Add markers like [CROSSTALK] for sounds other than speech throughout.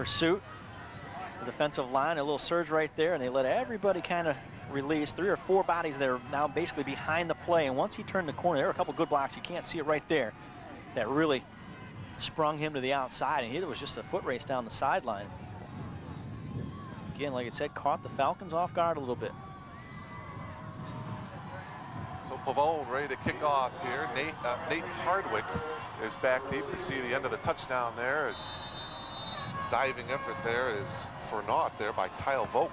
pursuit. The defensive line, a little surge right there, and they let everybody kind of release. Three or four bodies that are now basically behind the play. And once he turned the corner, there were a couple good blocks. You can't see it right there. That really sprung him to the outside, and it was just a foot race down the sideline. Again, like I said, caught the Falcons off guard a little bit. So Pavone ready to kick off here. Nate, uh, Nate Hardwick is back deep to see the end of the touchdown there. As diving effort there is for naught there by Kyle Volk.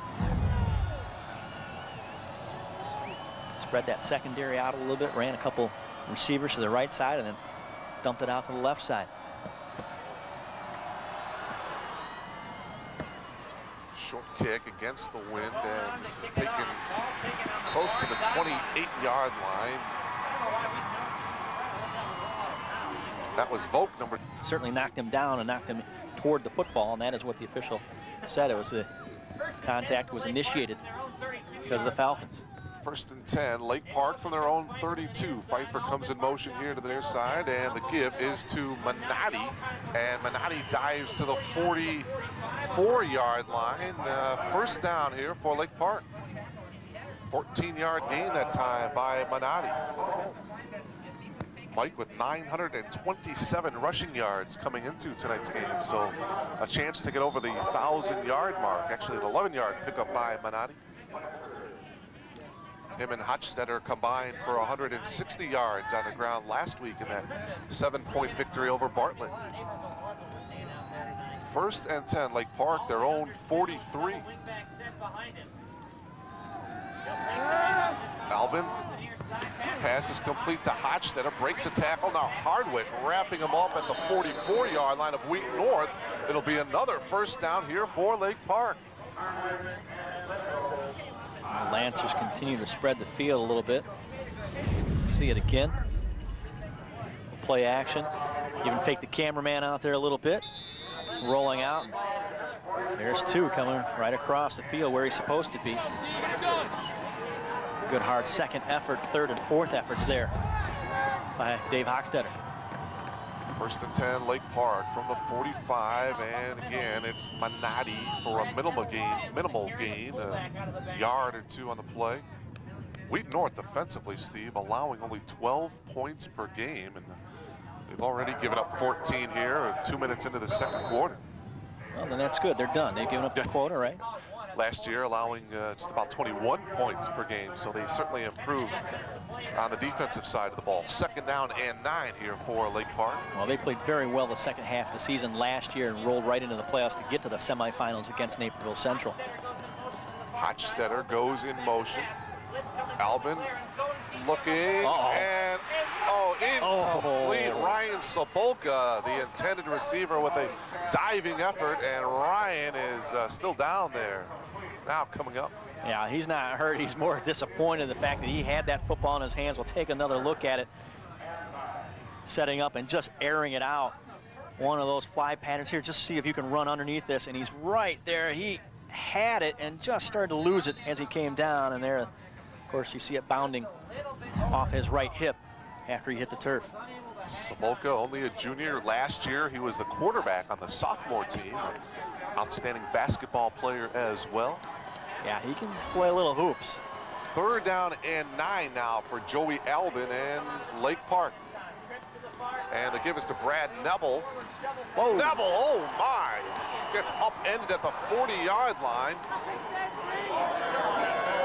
Spread that secondary out a little bit, ran a couple receivers to the right side, and then dumped it out to the left side. Short kick against the wind, and this is taken close to the 28-yard line. That was Volk number. Certainly knocked him down and knocked him toward the football, and that is what the official said. It was the contact was initiated because of the Falcons. First and 10, Lake Park from their own 32. Pfeiffer comes in motion here to the near side, and the give is to Minotti. And Minotti dives to the 44-yard line. Uh, first down here for Lake Park. 14-yard gain that time by Minotti. Mike with 927 rushing yards coming into tonight's game. So a chance to get over the 1,000-yard mark. Actually, an 11-yard pickup by Minotti. Him and Hochstetter combined for 160 yards on the ground last week in that seven-point victory over Bartlett. First and 10, Lake Park, their own 43. Albin, pass is complete to Hochstetter, breaks a tackle. Now Hardwick wrapping him up at the 44-yard line of Wheaton North. It'll be another first down here for Lake Park. The Lancers continue to spread the field a little bit. See it again. Play action. Even fake the cameraman out there a little bit. Rolling out. There's two coming right across the field where he's supposed to be. Good hard second effort, third and fourth efforts there by Dave Hochstetter. First and 10, Lake Park from the 45, and again, it's Minotti for a minimal gain, minimal gain, a yard or two on the play. Wheaton North defensively, Steve, allowing only 12 points per game, and they've already given up 14 here, two minutes into the second quarter. Well, then that's good. They're done. They've given up the quota, right? Last year, allowing uh, just about 21 points per game, so they certainly improved on the defensive side of the ball. Second down and nine here for Lake Park. Well, they played very well the second half of the season last year and rolled right into the playoffs to get to the semifinals against Naperville Central. Hochstetter goes in motion. Albin looking uh -oh. and oh incomplete. Oh. Ryan Sabolka, the intended receiver with a diving effort, and Ryan is uh, still down there. Now coming up. Yeah, he's not hurt. He's more [LAUGHS] disappointed in the fact that he had that football in his hands. We'll take another look at it. Setting up and just airing it out. One of those fly patterns here. Just see if you can run underneath this. And he's right there. He had it and just started to lose it as he came down. And there, of course, you see it bounding off his right hip after he hit the turf. Sabolka, only a junior. Last year, he was the quarterback on the sophomore team. Outstanding basketball player as well. Yeah, he can play a little hoops. Third down and nine now for Joey Albin and Lake Park. And the give is to Brad Neville. Whoa. Neville, oh my, gets upended at the 40-yard line.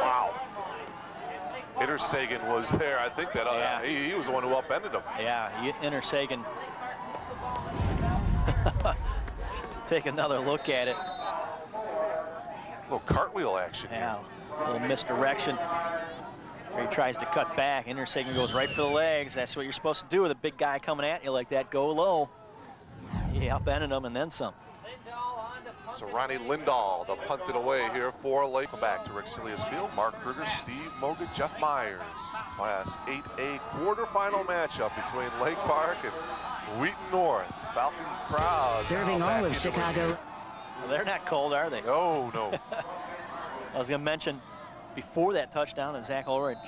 Wow. Ittersagen was there. I think that uh, yeah. he, he, was the one who upended him. Yeah, Ittersagen. [LAUGHS] Take another look at it little cartwheel action yeah, here. a little misdirection. Where he tries to cut back. Ittersagen goes right for the legs. That's what you're supposed to do with a big guy coming at you like that. Go low. He upended him and then some. So Ronnie Lindahl to punt it away here for Lake. Back to Rick Cilius Field. Mark Kruger, Steve Moga, Jeff Myers. Class 8A quarterfinal matchup between Lake Park and Wheaton North. Falcon crowd. Serving all of Chicago. Well, they're not cold, are they? Oh, no. [LAUGHS] I was going to mention before that touchdown that Zach Ulrich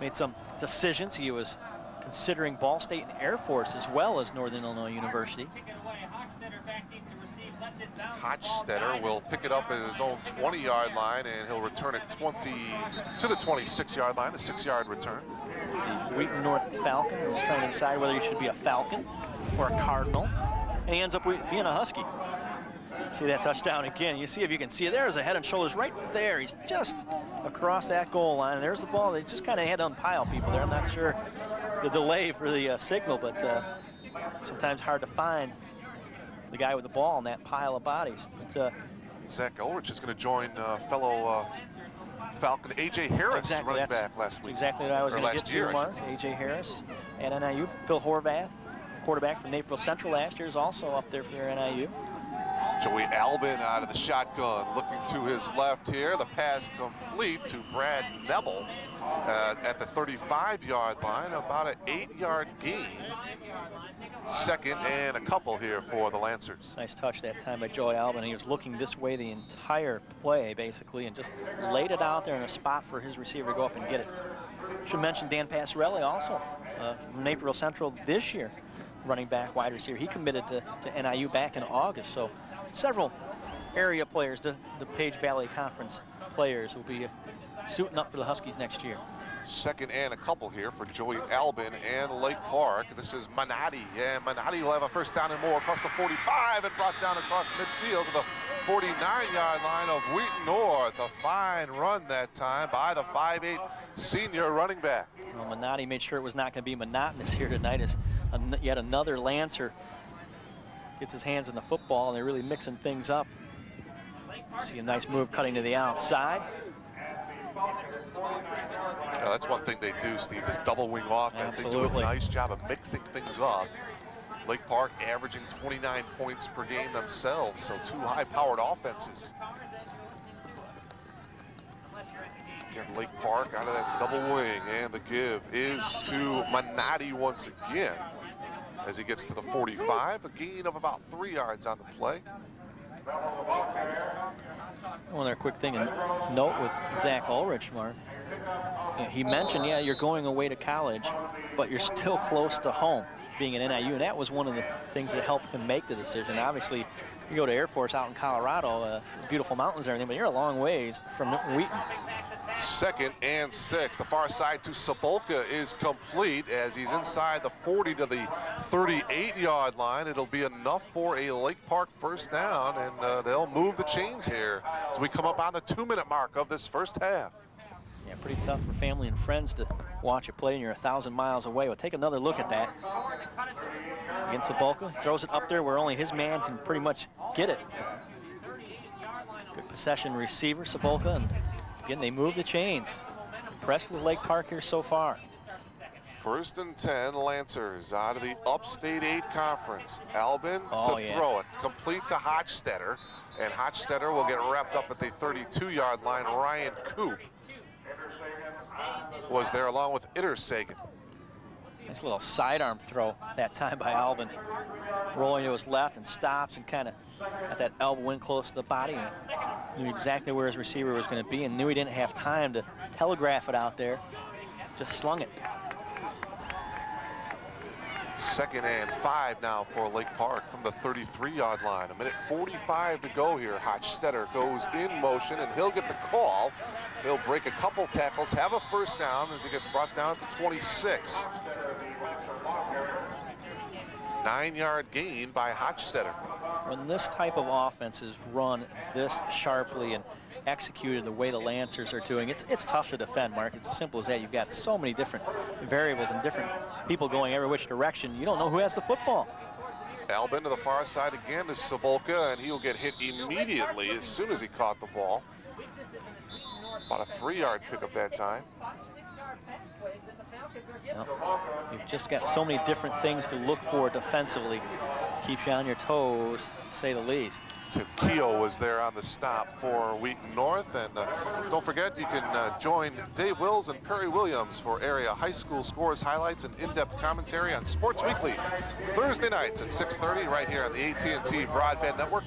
made some decisions. He was considering Ball State and Air Force as well as Northern Illinois University. Hochstetter will pick it up at his own 20-yard line, and he'll return it 20 to the 26-yard line, a six-yard return. The Wheaton North Falcon is trying to decide whether he should be a Falcon or a Cardinal, and he ends up being a Husky. See that touchdown again. You see if you can see it. There's a head and shoulders right there. He's just across that goal line. There's the ball. They just kind of had to unpile people there. I'm not sure the delay for the uh, signal, but uh, sometimes hard to find the guy with the ball in that pile of bodies. But, uh, Zach Ulrich is going to join uh, fellow uh, Falcon A.J. Harris exactly, running back last week. exactly what I was going to get year, to, Mark. A.J. Harris and NIU. Phil Horvath, quarterback from Naperville Central last year, is also up there for NIU. Joey Albin out of the shotgun, looking to his left here. The pass complete to Brad Nebel uh, at the 35-yard line, about an eight-yard gain. Second and a couple here for the Lancers. Nice touch that time by Joey Albin. He was looking this way the entire play, basically, and just laid it out there in a spot for his receiver to go up and get it. Should mention Dan Passarelli also, uh, from Naperville Central this year, running back, wide receiver. He committed to, to NIU back in August, so several area players, the, the Page Valley Conference players will be suiting up for the Huskies next year. Second and a couple here for Joey Albin and Lake Park. This is Manati, and Manati will have a first down and more across the 45 and brought down across midfield to the 49-yard line of Wheaton North. A fine run that time by the 5'8 senior running back. Well, Manati made sure it was not going to be monotonous here tonight as an yet another Lancer gets his hands on the football and they're really mixing things up. See a nice move cutting to the outside. Yeah, that's one thing they do, Steve, is double wing offense. Absolutely. They do a nice job of mixing things up. Lake Park averaging 29 points per game themselves, so two high-powered offenses. Again, Lake Park out of that double wing, and the give is to Manati once again as he gets to the 45, a gain of about three yards on the play. One other quick thing and note with Zach Ulrich, Mark. He mentioned, yeah, you're going away to college, but you're still close to home being an NIU, and that was one of the things that helped him make the decision. Obviously, you go to Air Force out in Colorado, uh, beautiful mountains and everything, but you're a long ways from Wheaton. Second and six. The far side to Sabolka is complete as he's inside the 40 to the 38-yard line. It'll be enough for a Lake Park first down, and uh, they'll move the chains here as we come up on the two-minute mark of this first half. Yeah, pretty tough for family and friends to watch it play, and you're a thousand miles away. We'll take another look at that. Against Sabolka, throws it up there where only his man can pretty much get it. Good possession receiver, Sabolka, and Again, they move the chains. Impressed with Lake Park here so far. First and 10, Lancers out of the Upstate 8 Conference. Albin oh, to yeah. throw it, complete to Hochstetter. And Hochstetter will get wrapped up at the 32-yard line. Ryan Coop was there along with Ittersagen. Nice little sidearm throw that time by Albin. Rolling to his left and stops and kind of got that elbow in close to the body and knew exactly where his receiver was going to be and knew he didn't have time to telegraph it out there. Just slung it. Second and five now for Lake Park from the 33-yard line. A minute 45 to go here. Hochstetter goes in motion, and he'll get the call. He'll break a couple tackles, have a first down as he gets brought down to 26. Nine-yard gain by Hochstetter. When this type of offense is run this sharply and executed the way the Lancers are doing, it's it's tough to defend, Mark. It's as simple as that. You've got so many different variables and different people going every which direction. You don't know who has the football. Albin to the far side again is Sabolka, and he'll get hit immediately as soon as he caught the ball. About a three-yard pickup that time. Well, you've just got so many different things to look for defensively. Keeps you on your toes, to say the least. Tim Keogh was there on the stop for Wheaton North. And uh, don't forget, you can uh, join Dave Wills and Perry Williams for area high school scores, highlights, and in-depth commentary on Sports Weekly. Thursday nights at 6.30 right here on the AT&T Broadband Network.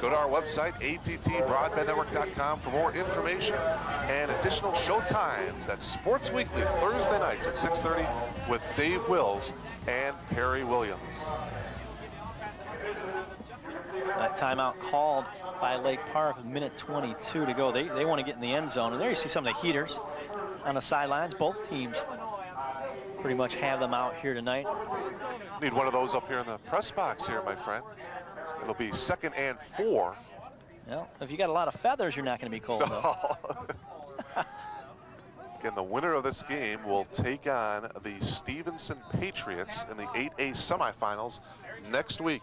Go to our website, attbroadbandnetwork.com for more information and additional show times. That's Sports Weekly, Thursday nights at 6.30 with Dave Wills and Perry Williams. That timeout called by Lake Park with minute 22 to go. They, they want to get in the end zone. And there you see some of the heaters on the sidelines. Both teams pretty much have them out here tonight. Need one of those up here in the press box here, my friend. It'll be second and four. Well, if you got a lot of feathers, you're not going to be cold. Though. [LAUGHS] Again, the winner of this game will take on the Stevenson Patriots in the 8A semifinals next week.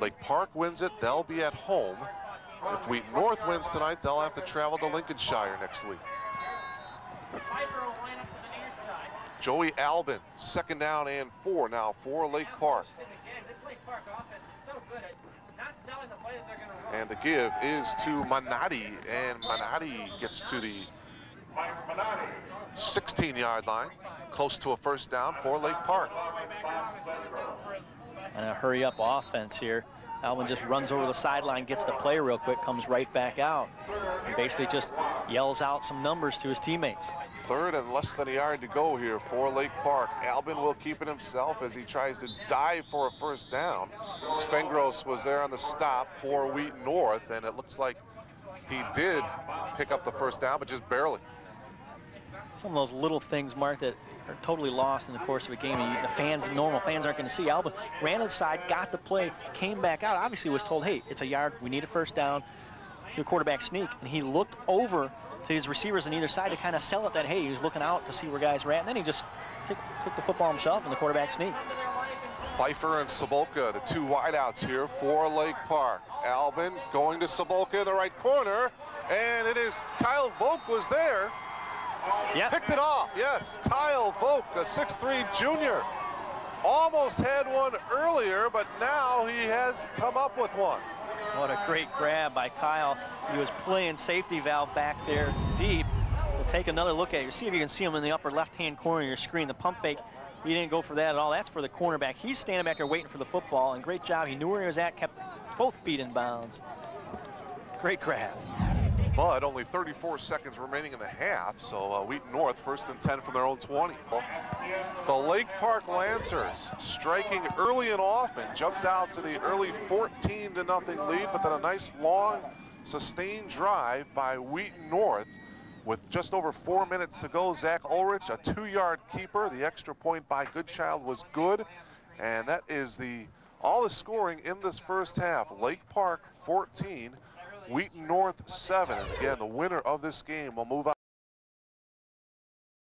Lake Park wins it, they'll be at home. If Wheaton North wins tonight, they'll have to travel to Lincolnshire next week. Joey Albin, second down and four now for Lake Park. And the give is to Manotti, and Manotti gets to the 16-yard line, close to a first down for Lake Park. And a hurry-up offense here. Albin just runs over the sideline, gets the play real quick, comes right back out, and basically just yells out some numbers to his teammates. Third and less than a yard to go here for Lake Park. Albin will keep it himself as he tries to dive for a first down. Svengros was there on the stop for Wheaton North, and it looks like he did pick up the first down, but just barely. Some of those little things, Mark, that are totally lost in the course of a game. The fans, normal fans aren't going to see. Albin ran to the side, got the play, came back out. Obviously was told, hey, it's a yard. We need a first down. Do a quarterback sneak. And he looked over to his receivers on either side to kind of sell it that, hey, he was looking out to see where guys were at. And then he just took, took the football himself and the quarterback sneak. Pfeiffer and Sabolka, the two wideouts here for Lake Park. Albin going to Sabolka in the right corner, and it is Kyle Volk was there. Yep. Picked it off, yes. Kyle Volk, a 6'3 junior. Almost had one earlier, but now he has come up with one. What a great grab by Kyle. He was playing safety valve back there deep. We'll take another look at it. See if you can see him in the upper left-hand corner of your screen. The pump fake, he didn't go for that at all. That's for the cornerback. He's standing back there waiting for the football, and great job. He knew where he was at, kept both feet in bounds. Great grab. But only 34 seconds remaining in the half, so uh, Wheaton North first and 10 from their own 20. The Lake Park Lancers striking early and often, jumped out to the early 14 to nothing lead, but then a nice long sustained drive by Wheaton North with just over four minutes to go. Zach Ulrich, a two-yard keeper. The extra point by Goodchild was good, and that is the all the scoring in this first half. Lake Park 14, Wheaton North 7. And again, the winner of this game will move on.